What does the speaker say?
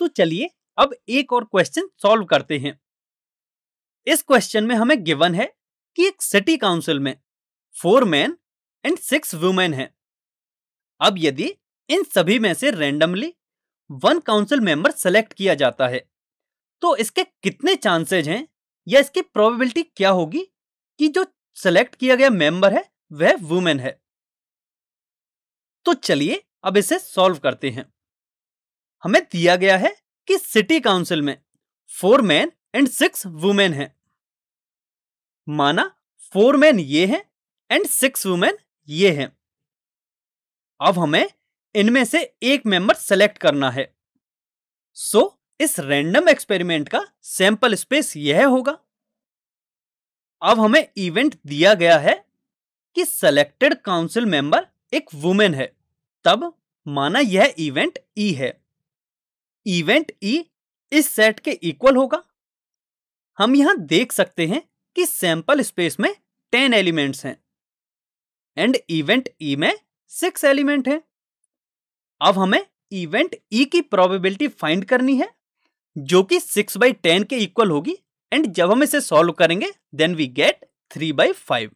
तो चलिए अब एक और क्वेश्चन सॉल्व करते हैं। इस क्वेश्चन में हमें गिवन है कि एक सिटी काउंसिल में four man and six women हैं। अब यदि इन सभी में से randomly one council member select किया जाता है तो इसके कितने चांसेज हैं या इसकी प्रोबेबिलिटी क्या होगी कि जो सेलेक्ट किया गया मेंबर है, वह वुमेन है? तो चलिए अब इसे सॉल्व करते हैं। हमें दिया गया है कि सिटी काउंसिल में four man and six women हैं। माना फोर मैन ये हैं एंड सिक्स वुमेन ये हैं। अब हमें इनमें से एक मेंबर सेलेक्ट करना है। सो so, इस रैंडम एक्सपेरिमेंट का सैंपल स्पेस यह होगा। अब हमें इवेंट दिया गया है कि सेलेक्टेड काउंसिल मेंबर एक वुमेन है। तब माना यह इवेंट ई है। इवेंट ई e इस सेट के इक्वल होगा। हम यहाँ देख सकते हैं कि सैंपल स्पेस में टेन एलिमेंट्स हैं एंड इवेंट ई में सिक्स एलिमेंट हैं। अब हमें इवेंट ई e की प्रोबेबिलिटी फाइंड करनी है, जो कि सिक्स बाई टेन के इक्वल होगी एंड जब हम इसे सॉल्व करेंगे then we get three by five